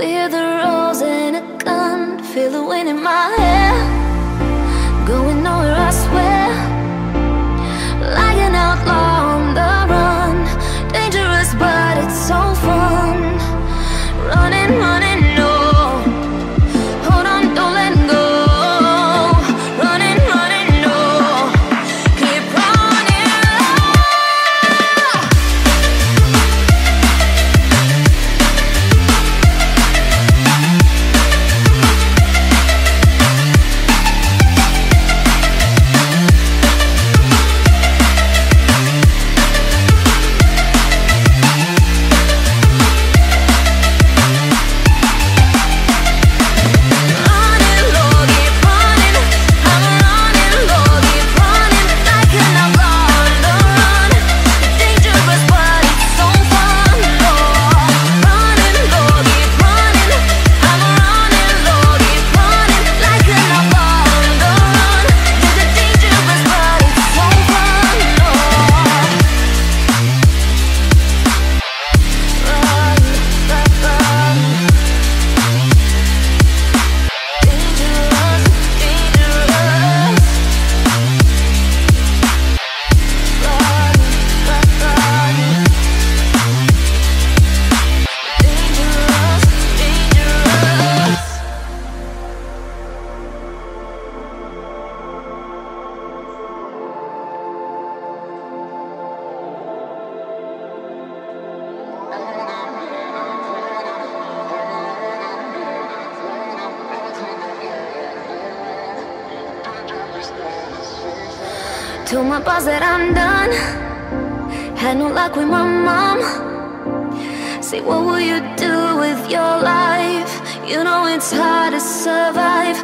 With a rose and a gun Feel the wind in my hair. Going nowhere, I swear. Told my boss that I'm done. Had no luck with my mom. Say, what will you do with your life? You know it's hard to survive.